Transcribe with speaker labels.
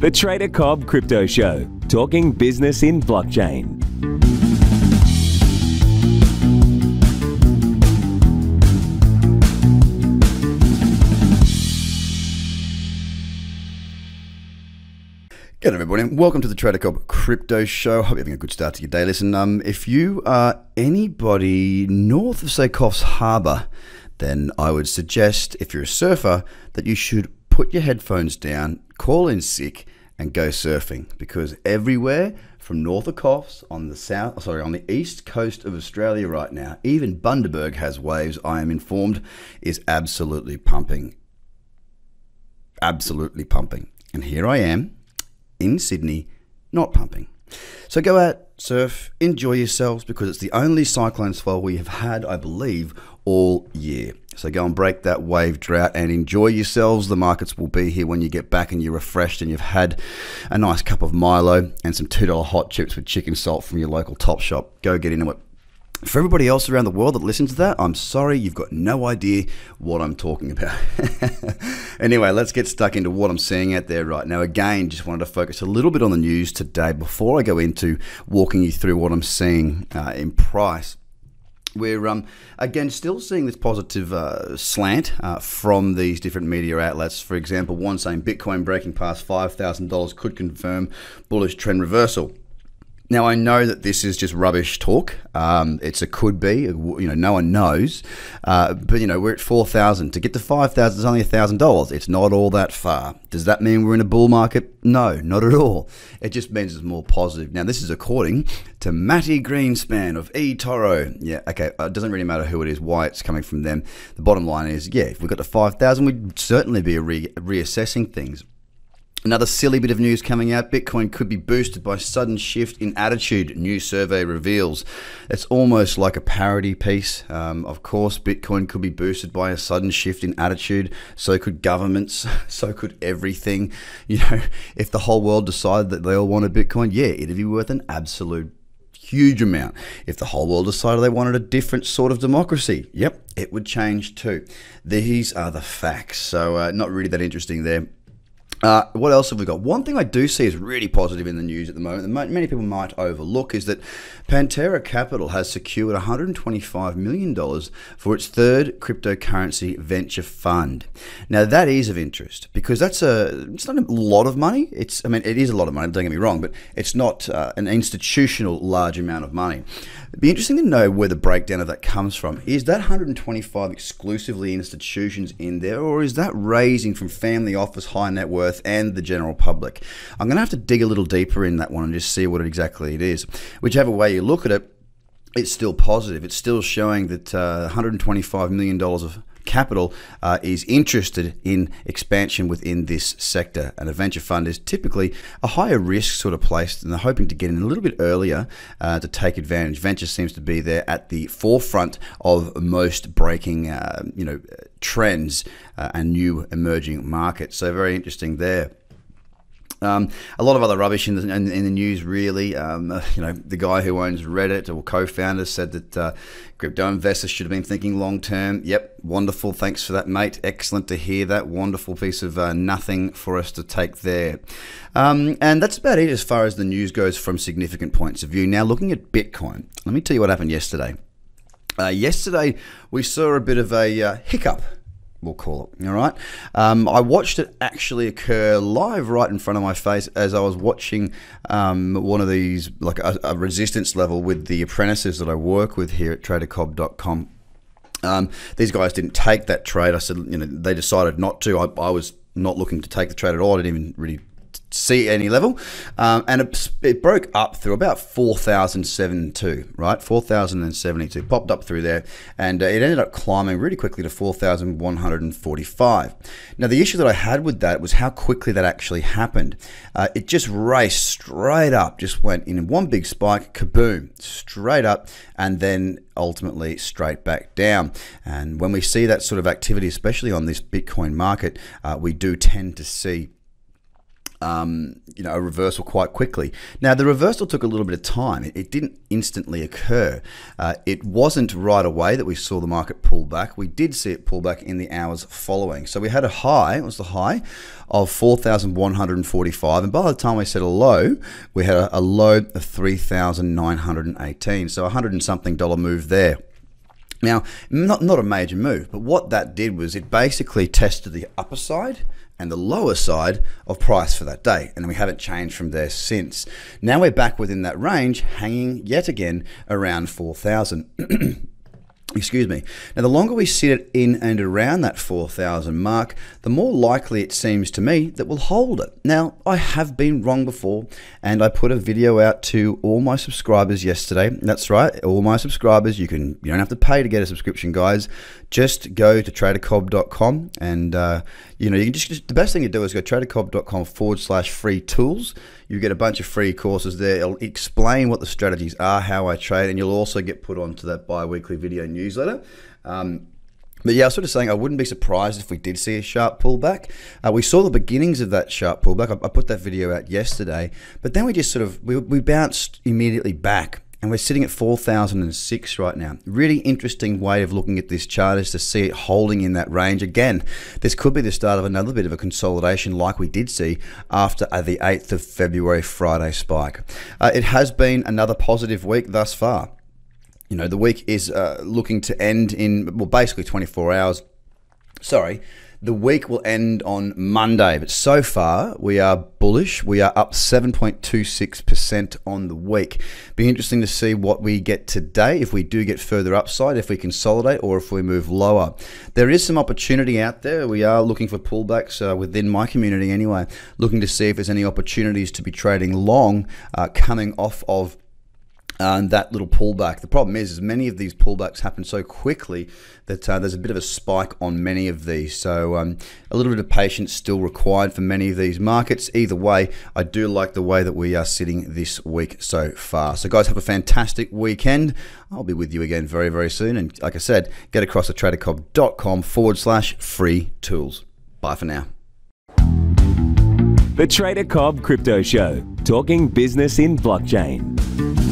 Speaker 1: The Trader Cobb Crypto Show, talking business in blockchain.
Speaker 2: Good everybody, and welcome to the Trader Cobb Crypto Show. Hope you're having a good start to your day. Listen, um, if you are anybody north of, say, Coffs Harbour, then I would suggest, if you're a surfer, that you should put your headphones down, call in sick, and go surfing because everywhere from north of Coffs on the south, sorry, on the east coast of Australia right now, even Bundaberg has waves. I am informed is absolutely pumping, absolutely pumping. And here I am in Sydney, not pumping. So go out, surf, enjoy yourselves because it's the only cyclone swell we have had, I believe, all year. So go and break that wave drought and enjoy yourselves. The markets will be here when you get back and you're refreshed and you've had a nice cup of Milo and some $2 hot chips with chicken salt from your local top shop. Go get into it. For everybody else around the world that listens to that, I'm sorry, you've got no idea what I'm talking about. anyway, let's get stuck into what I'm seeing out there right now. Again, just wanted to focus a little bit on the news today before I go into walking you through what I'm seeing uh, in price. We're um, again still seeing this positive uh, slant uh, from these different media outlets. For example, one saying Bitcoin breaking past $5,000 could confirm bullish trend reversal. Now I know that this is just rubbish talk. Um, it's a could be. You know, no one knows. Uh, but you know, we're at four thousand. To get to five thousand is only thousand dollars. It's not all that far. Does that mean we're in a bull market? No, not at all. It just means it's more positive. Now this is according to Mati Greenspan of eToro. Yeah, okay. Uh, it doesn't really matter who it is, why it's coming from them. The bottom line is, yeah, if we got to five thousand, we'd certainly be re- reassessing things. Another silly bit of news coming out Bitcoin could be boosted by sudden shift in attitude, new survey reveals. It's almost like a parody piece. Um, of course, Bitcoin could be boosted by a sudden shift in attitude. So could governments. So could everything. You know, if the whole world decided that they all wanted Bitcoin, yeah, it'd be worth an absolute huge amount. If the whole world decided they wanted a different sort of democracy, yep, it would change too. These are the facts. So, uh, not really that interesting there. Uh, what else have we got? One thing I do see is really positive in the news at the moment, that many people might overlook, is that Pantera Capital has secured $125 million for its third cryptocurrency venture fund. Now, that is of interest because that's a, it's not a lot of money. It's, I mean, it is a lot of money, don't get me wrong, but it's not uh, an institutional large amount of money. It'd be interesting to know where the breakdown of that comes from. Is that 125 exclusively institutions in there, or is that raising from family office, high net worth, and the general public? I'm going to have to dig a little deeper in that one and just see what exactly it is. Whichever way you look at it, it's still positive. It's still showing that uh, $125 million of capital uh, is interested in expansion within this sector. And a venture fund is typically a higher risk sort of place, and they're hoping to get in a little bit earlier uh, to take advantage. Venture seems to be there at the forefront of most breaking, uh, you know, trends uh, and new emerging markets. So very interesting there. Um, a lot of other rubbish in the, in, in the news, really. Um, uh, you know, the guy who owns Reddit or co-founder said that uh, crypto investors should have been thinking long term. Yep, wonderful. Thanks for that, mate. Excellent to hear that. Wonderful piece of uh, nothing for us to take there. Um, and that's about it as far as the news goes from significant points of view. Now, looking at Bitcoin, let me tell you what happened yesterday. Uh, yesterday, we saw a bit of a uh, hiccup we'll call it. All right. Um, I watched it actually occur live right in front of my face as I was watching um, one of these, like a, a, resistance level with the apprentices that I work with here at tradercobb.com. Um, these guys didn't take that trade. I said, you know, they decided not to. I, I was not looking to take the trade at all. I didn't even really see any level, um, and it, it, broke up through about 4,072, right? 4,072 popped up through there, and uh, it ended up climbing really quickly to 4,145. Now, the issue that I had with that was how quickly that actually happened. Uh, it just raced straight up, just went in one big spike, kaboom, straight up, and then ultimately straight back down. And when we see that sort of activity, especially on this Bitcoin market, uh, we do tend to see um, you know, a reversal quite quickly. Now, the reversal took a little bit of time. It, didn't instantly occur. Uh, it wasn't right away that we saw the market pull back. We did see it pull back in the hours following. So we had a high, it was the high of 4,145. And by the time we set a low, we had a, a low of 3,918. So a hundred and something dollar move there. Now, not, not a major move, but what that did was it basically tested the upper side and the lower side of price for that day. And we haven't changed from there since. Now we're back within that range, hanging yet again around 4,000. Excuse me. Now, the longer we sit it in and around that 4,000 mark, the more likely it seems to me that we'll hold it. Now, I have been wrong before, and I put a video out to all my subscribers yesterday. That's right, all my subscribers. You can you don't have to pay to get a subscription, guys. Just go to tradercobb.com, and uh, you know you can just, just the best thing to do is go tradercobb.com forward slash free tools. You get a bunch of free courses there. It'll explain what the strategies are, how I trade, and you'll also get put onto that bi-weekly video newsletter. Um, but yeah, I was sort of saying I wouldn't be surprised if we did see a sharp pullback. Uh, we saw the beginnings of that sharp pullback. I, I, put that video out yesterday, but then we just sort of we, we bounced immediately back and we're sitting at 4006 right now. Really interesting way of looking at this chart is to see it holding in that range. Again, this could be the start of another bit of a consolidation like we did see after the 8th of February Friday spike. Uh, it has been another positive week thus far. You know, the week is uh, looking to end in, well, basically 24 hours. Sorry, the week will end on Monday, but so far we are bullish. We are up 7.26% on the week. Be interesting to see what we get today, if we do get further upside, if we consolidate, or if we move lower. There is some opportunity out there. We are looking for pullbacks uh, within my community anyway, looking to see if there's any opportunities to be trading long uh, coming off of and that little pullback. The problem is, is many of these pullbacks happen so quickly that uh, there's a bit of a spike on many of these. So um, a little bit of patience still required for many of these markets. Either way, I do like the way that we are sitting this week so far. So guys, have a fantastic weekend. I'll be with you again very, very soon. And like I said, get across to tradercobb.com forward slash free tools. Bye for now.
Speaker 1: The Trader Cobb Crypto Show, talking business in blockchain.